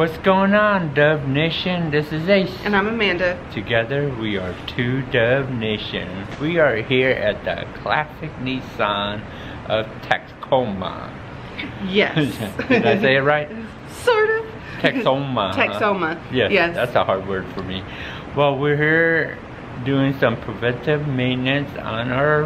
What's going on, Dove Nation? This is Ace. And I'm Amanda. Together, we are two Dove Nation. We are here at the classic Nissan of Tacoma. Yes. Did I say it right? sort of. Texoma. Texoma. Yes, Yes. that's a hard word for me. Well, we're here doing some preventive maintenance on our,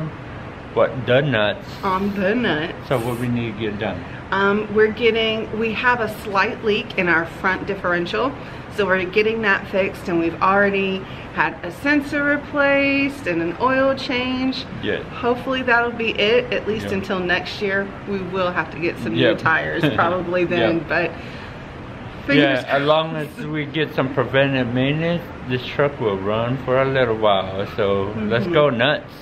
what, the nuts. On the nuts. So what we need to get done? Um, we're getting, we have a slight leak in our front differential. So we're getting that fixed and we've already had a sensor replaced and an oil change. Yeah. Hopefully that'll be it, at least Yep. until next year. We will have to get some Yep. new tires probably then, Yep. but fingers Yeah, as long as we get some preventive maintenance, this truck will run for a little while. So let's go Mm-hmm. nuts.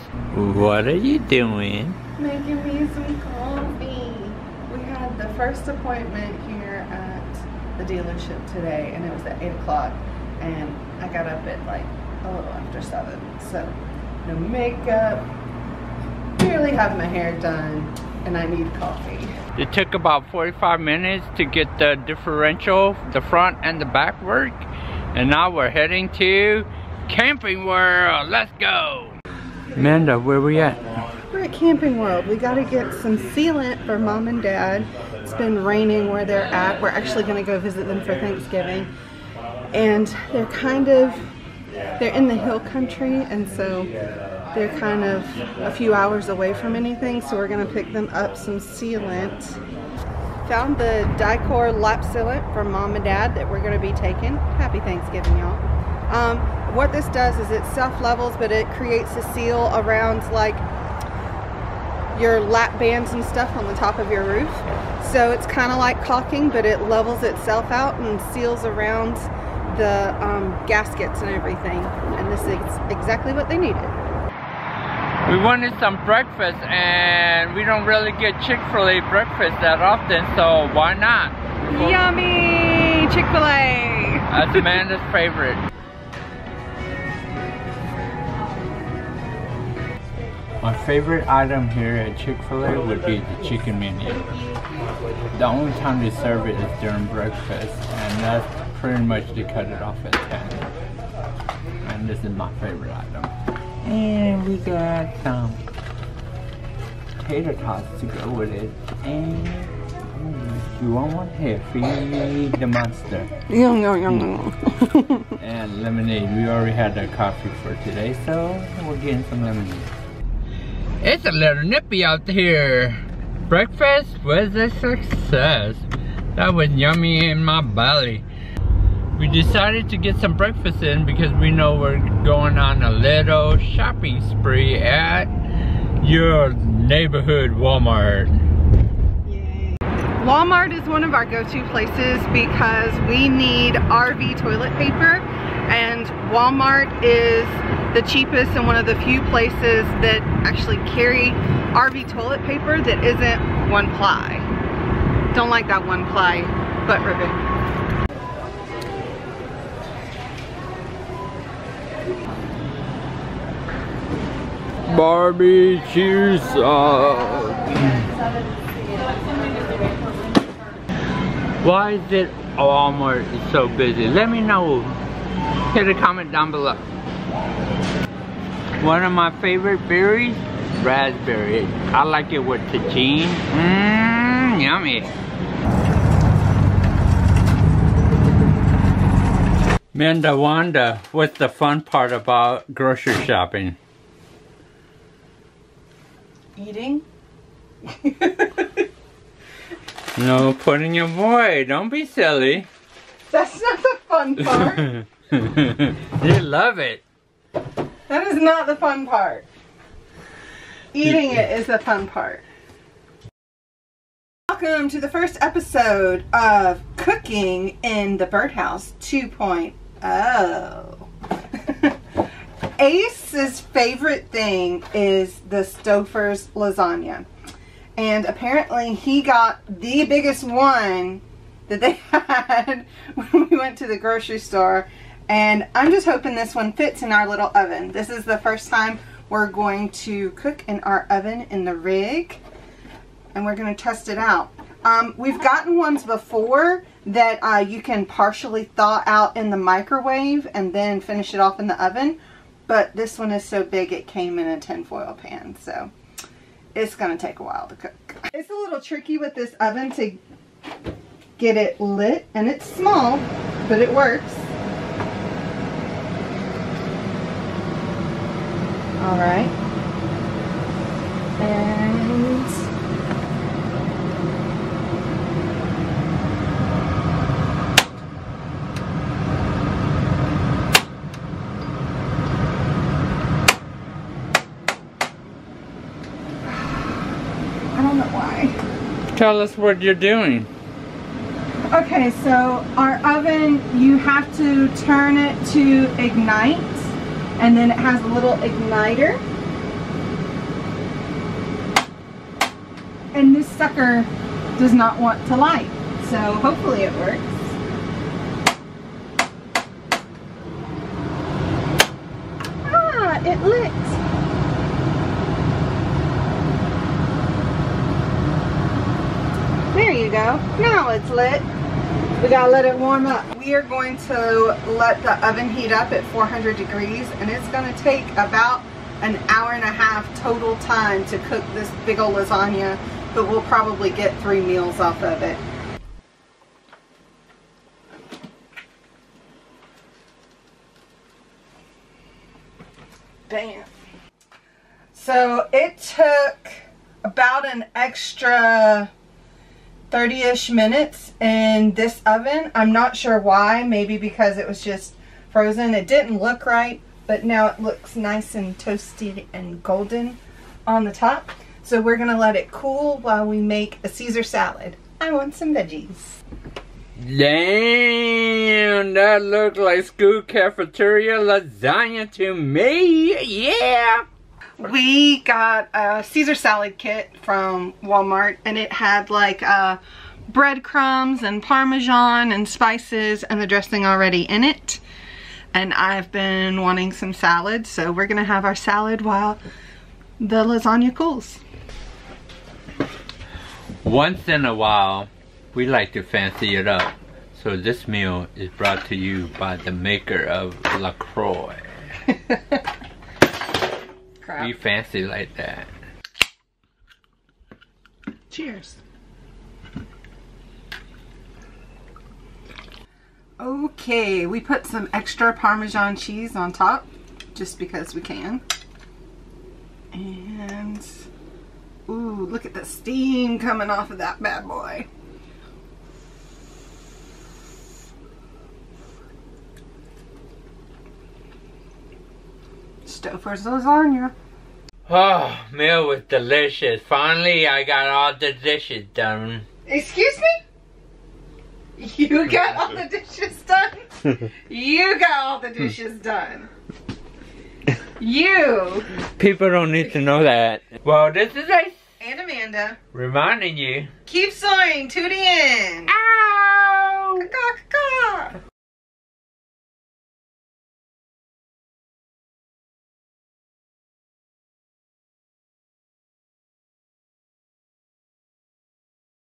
What are you doing? making me some coffee. We had the first appointment here at the dealership today, and it was at 8 o'clock. And I got up at like a little after 7. So, no makeup, barely have my hair done, and I need coffee. It took about 45 minutes to get the differential, the front and the back work. And now we're heading to Camping World. Let's go. Amanda, where we at? We're at Camping World. We got to get some sealant for mom and dad. It's been raining where they're at. We're actually going to go visit them for Thanksgiving. And they're kind of, they're in the hill country and so they're kind of a few hours away from anything. So we're to pick them up some sealant. Found the Dicor lap sealant for mom and dad that we're to be taking. Happy Thanksgiving, y'all. Um, what this does is it self-levels, but it creates a seal around like your lap bands and stuff on the top of your roof. So it's kind of like caulking, but it levels itself out and seals around the um, gaskets and everything. And this is exactly what they needed. We wanted some breakfast and we don't really get Chick-fil-A breakfast that often, so why not? Yummy! Chick-fil-A! That's Amanda's favorite. My favorite item here at Chick-fil-A would be the chicken minis. The only time they serve it is during breakfast, and that's pretty much to cut it off at 10. And this is my favorite item. And we got some tater tots to go with it. And mm, you want one? Here, feed the monster Yum, yum, yum, yum. and lemonade. We already had that coffee for today, so we're getting some lemonade. It's a little nippy out here. Breakfast was a success. That was yummy in my belly. We decided to get some breakfast in because we know we're going on a little shopping spree at your neighborhood Walmart. Walmart is one of our go-to places because we need RV toilet paper and Walmart is the cheapest and one of the few places that actually carry RV toilet paper that isn't one ply. Don't like that one ply butt ribbon. Barbecue sauce. Uh. Why is it Walmart is so busy? Let me know. Hit a comment down below. One of my favorite berries, raspberry. I like it with Tajín. Mmm, yummy. Minda Wanda, what's the fun part about grocery shopping? Eating? No, putting your boy. Don't be silly. That's not the fun part. you love it. that is not the fun part. Eating it is the fun part. Welcome to the first episode of Cooking in the Birdhouse oh. 2.0. Ace's favorite thing is the Stouffer's lasagna. And apparently he got the biggest one that they had when we went to the grocery store. And I'm just hoping this one fits in our little oven. This is the first time we're going to cook in our oven in the rig. And we're going to test it out. Um, we've gotten ones before that uh, you can partially thaw out in the microwave and then finish it off in the oven. But this one is so big it came in a tinfoil pan. So it's going to take a while to cook. It's a little tricky with this oven to get it lit. And it's small, but it works. All right. And I don't know why. Tell us what you're doing. Okay, so our oven, you have to turn it to ignite, and then it has a little igniter. And this sucker does not want to light, so hopefully it works. Ah, it lit. There you Now it's lit. We gotta let it warm up. We are going to let the oven heat up at 400 degrees and it's gonna take about an hour and a half total time to cook this big old lasagna, but we'll probably get three meals off of it. Bam. So it took about an extra 30-ish minutes in this oven. I'm not sure why. Maybe because it was just frozen. It didn't look right, but now it looks nice and toasty and golden on the top. So we're to let it cool while we make a Caesar salad. I want some veggies. Damn, that looked like school cafeteria lasagna to me. Yeah. We got a Caesar salad kit from Walmart and it had like uh, breadcrumbs and parmesan and spices and the dressing already in it. And I've been wanting some salad so we're gonna have our salad while the lasagna cools. Once in a while, we like to fancy it up. So this meal is brought to you by the maker of LaCroix. Crap. We fancy like that. Cheers. Okay, we put some extra Parmesan cheese on top, just because we can. And, ooh, look at the steam coming off of that bad boy. Stouffer's lasagna. Oh, meal was delicious. Finally, I got all the dishes done. Excuse me? You got all the dishes done? you got all the dishes done. You People don't need to know that. Well, this is Ace and Amanda reminding you. keep soaring to the end. Ow! Ah! Caw, caw, caw.